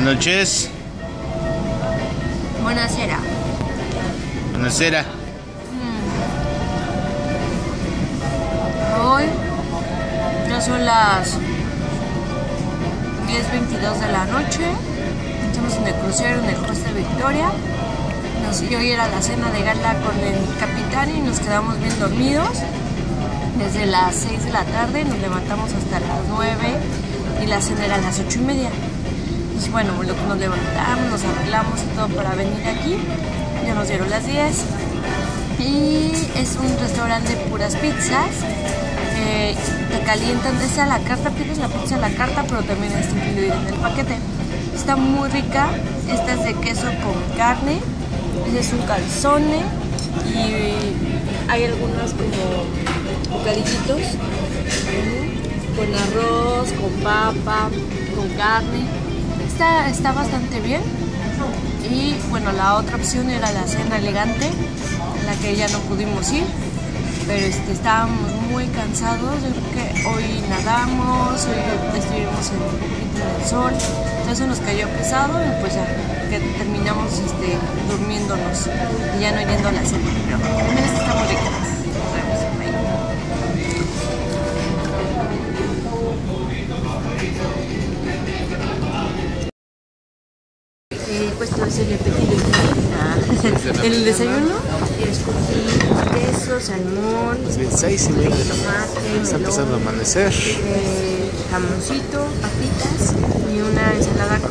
noches. Buonasera. Buonasera. Hoy ya son las 10.22 de la noche. Estamos en el crucero en el Costa Victoria. Nos, y hoy era la cena de gala con el capitán y nos quedamos bien dormidos. Desde las 6 de la tarde nos levantamos hasta las 9 y la cena era a las 8 y media. Entonces, bueno, nos levantamos, nos arreglamos y todo para venir aquí. Ya nos dieron las 10. Y es un restaurante de puras pizzas. Eh, te calientan desde a la carta, pides la pizza a la carta, pero también está incluido en el paquete. Está muy rica. Esta es de queso con carne. Este es un calzone. Y hay algunas como bocadillitos con arroz, con papa, con carne. Está, está bastante bien. Y bueno, la otra opción era la cena elegante, la que ya no pudimos ir, pero este, estábamos muy cansados. Yo creo que hoy nadamos, hoy estuvimos en el sol, entonces nos cayó pesado y pues ya que terminamos este, durmiéndonos y ya no yendo a la cena. También esta está muy rica. Eh, questo es el appetito italiano. El desayuno escogí queso, salmón, bien seis mañana. tomate, Está empezando a amanecer. eh, jamoncito, papitas y una ensalada con